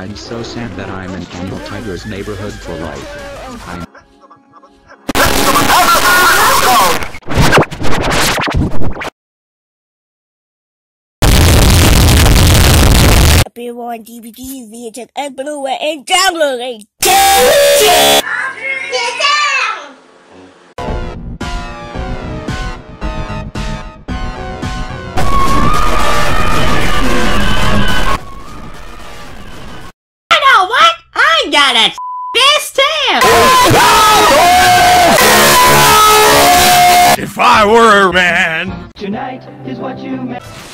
I'm so sad that I'm in Daniel Tiger's neighborhood for life. I'm Appear on DVD, VHS, and Blu-ray, and Blu-ray. Got a this tail. If I were a man, Tonight is what you meant.